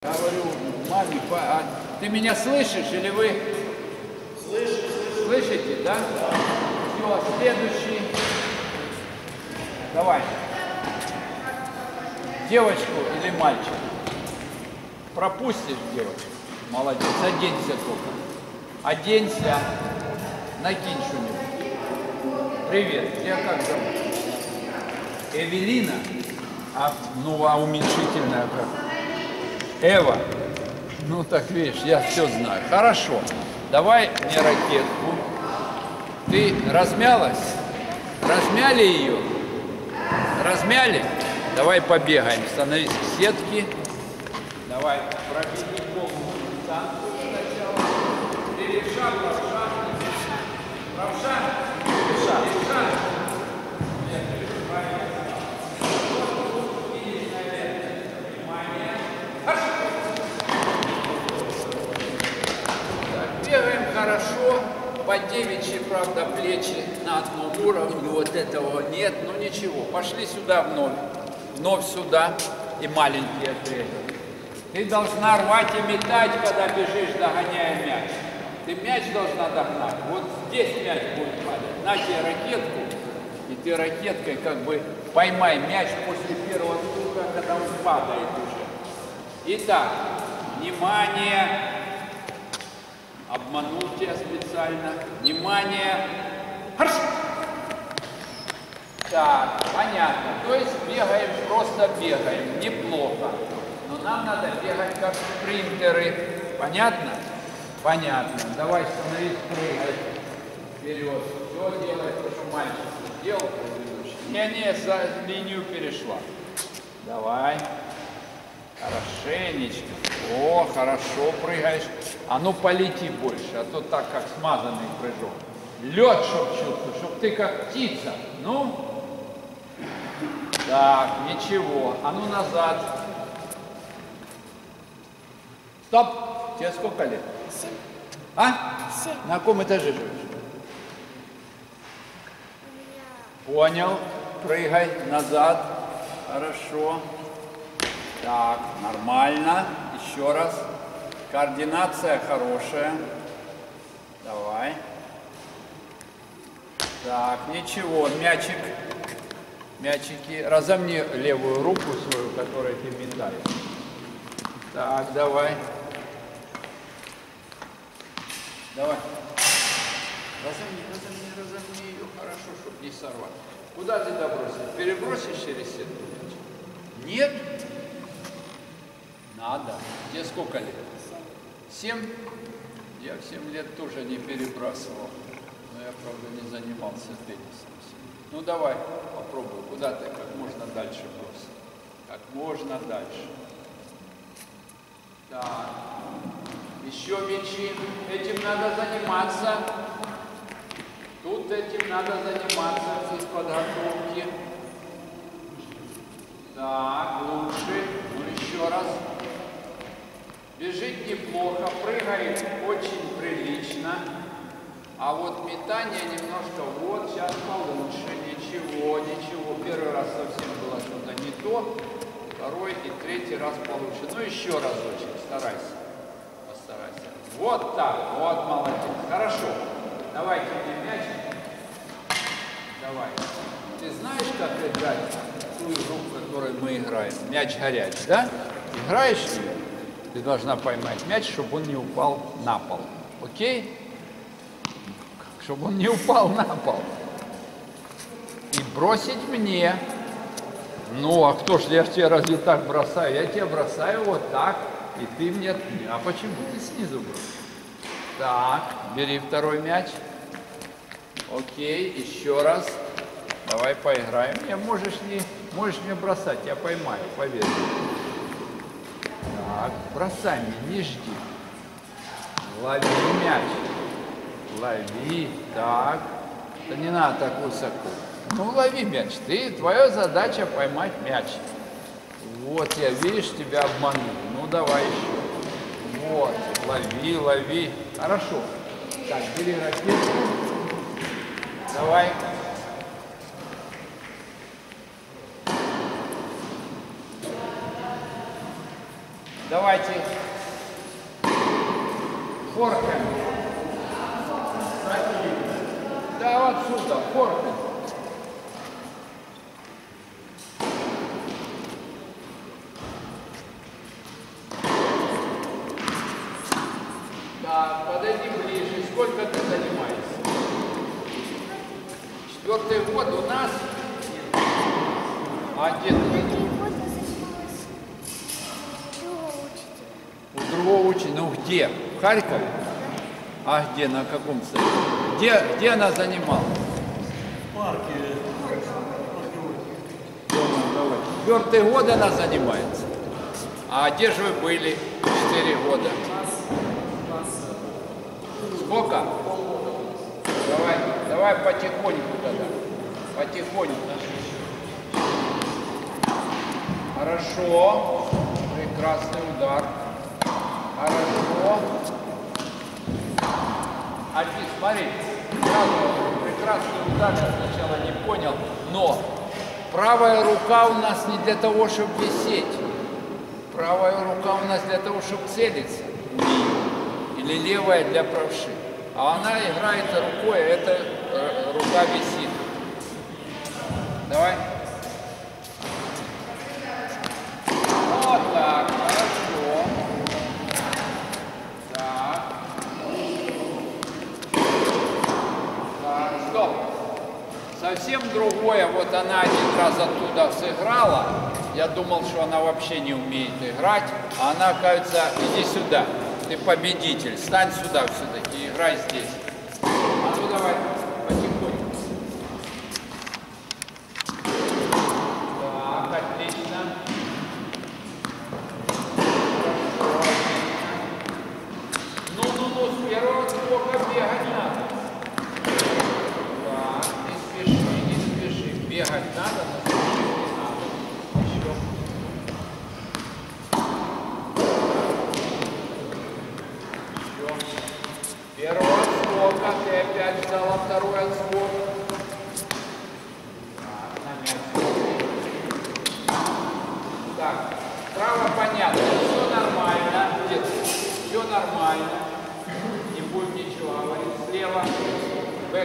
Говорю, маме, а ты меня слышишь или вы? Слышу. Слышите, да? Все, следующий. Давай. Девочку или мальчика? Пропустишь девочку? Молодец, оденься только. Оденься, накинь что-нибудь. Привет, тебя как зовут? Эвелина? А, ну, а уменьшительная как? Эва. Ну так видишь, я все знаю. Хорошо. Давай мне ракетку. Ты размялась? Размяли ее? Размяли? Давай побегаем. Становись к сетке. Давай пробеги полную дистанцию сначала. Ты левша, правша. Правша. Левша. Левша. Нет, правильно. Видишь, наверное. Внимание. Марш! Так, бегаем хорошо. По девичьи, правда, плечи на одном уровне. Вот этого нет. Ну ничего. Пошли сюда вновь. Вновь сюда. И маленькие отрезы. Ты должна рвать и метать, когда бежишь, догоняя мяч. Ты мяч должна догнать. Вот здесь мяч будет падать. На тебе ракетку. И ты ракеткой как бы поймай мяч после первого круга, когда он падает уже. Итак, внимание. Обманул тебя специально. Внимание. Харш! Так, понятно. То есть бегаем, просто бегаем. Неплохо. Но нам надо бегать как спринтеры. Понятно? Понятно. Давай становись прыгать вперед. Все делай, то, что мальчик сделал предыдущий. Не-не, за линию перешла. Давай. Хорошенечко. О, хорошо прыгаешь. А ну полети больше, а то так, как смазанный прыжок. Лед, чтоб чувствовал, чтоб ты как птица. Ну. Так, ничего. А ну назад. Стоп. Тебе сколько лет? Семь. А? Семь. На каком этаже живешь? Понял. Прыгай назад. Хорошо. Так, нормально. Еще раз. Координация хорошая. Давай. Так, ничего, мячик. Мячики. Разомни левую руку свою, которой ты метаешь. Так, давай. Давай. Разомни, разомни, разомни ее хорошо, чтобы не сорвать. Куда ты добросишь? Перебросишь через сетку? Нет? Надо. Тебе сколько лет? Семь? Я в семь лет тоже не перебрасывал. Но я, правда, не занимался теннисом. Ну давай, попробуй. Куда ты как можно дальше бросить? Как можно дальше. Так. Еще мячи. Этим надо заниматься. Тут этим надо заниматься из подготовки. Так, лучше. Ну еще раз. Бежит неплохо, прыгает очень прилично. А вот метание немножко, вот, сейчас получше, ничего, ничего. Первый раз совсем было что-то не то, второй и третий раз получше. Ну еще разочек, старайся, постарайся. Вот так, вот молодец, хорошо. Давайте мне мяч. Давай. Ты знаешь, как играть ту игру, в которой мы играем? Мяч горячий, да? Играешь в нее? Ты должна поймать мяч, чтобы он не упал на пол. Окей? Чтобы он не упал на пол. И бросить мне. Ну, а кто ж, я ж тебе разве так бросаю? Я тебе бросаю вот так, и ты мне... А почему ты снизу бросишь? Так, бери второй мяч. Окей, еще раз. Давай поиграем. Не, можешь не, можешь не бросать, я поймаю, поверь. Так, бросай мне, не жди. Лови мяч. Лови. Так. Да не надо так высоко. Ну, лови мяч. Ты, твоя задача поймать мяч. Вот, я, видишь, тебя обманул. Ну, давай еще. Вот, лови, лови. Хорошо. Так, бери ракетку. Давай. Давайте. Форками. Да, вот отсюда, форками. Да, подойди ближе. Сколько ты занимаешься? Четвертый год у нас. А где ты? Четвертый год я занималась другого учителя. У другого учителя. Ну где? В Харькове? А где? На каком сайте? Где, где она занималась? парке. Дома, давай. Четвертый год она занимается. А где же вы были четыре года? Сколько? Давай, давай потихоньку тогда. Потихоньку. Хорошо. Прекрасный удар. Хорошо. Альфи, смотри. Сразу прекрасный удар, я сначала не понял, но правая рука у нас не для того, чтобы висеть. Правая рука у нас для того, чтобы целиться. Или левая для правши. А она играет рукой, а эта э, рука висит. Давай. Вот так, хорошо. Так. Так, стоп. Совсем другое, вот она один раз оттуда сыграла, я думал, что она вообще не умеет играть, а она, оказывается, иди сюда, ты победитель, стань сюда все-таки, играй здесь. А ну давай, потихоньку. Так, отлично. Хорошо, отлично. Ну-ну-ну, с первого сколько бегать надо. Так, не спеши, не спеши. Бегать надо, но спешить не надо. Еще. Еще. Первый отскок, а ты опять взяла второй отскок. Так, на мяч смотри. Так, право понятно, все нормально, детки, все нормально. Не будем ничего говорить. Слева, бэкхенд. Так. Так. Смотри на мяч. Так, уже начинаем. Еще прекрасно. Ну, ну, ну, ну! Раньше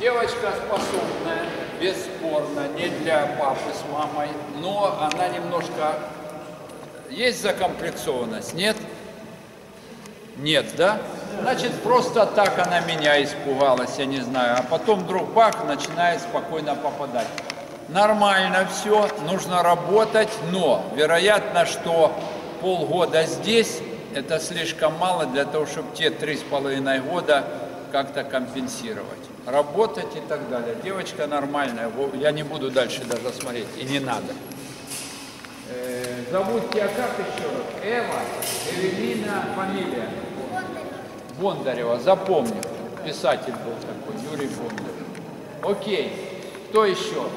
Девочка способная, бесспорно, не для папы с мамой, но она немножко... Есть закомплексованность, нет? Нет, да? Значит, просто так она меня испугалась, я не знаю. А потом вдруг бах, начинает спокойно попадать. Нормально все, нужно работать, но вероятно, что полгода здесь это слишком мало для того, чтобы те три с половиной года как-то компенсировать. Работать и так далее. Девочка нормальная, я не буду дальше даже смотреть, и не надо. Э, Зовут тебя как еще раз? Эва, Эвелина, фамилия? Бондарева, запомню. Писатель был такой, Юрий Бондарев. Окей, кто еще?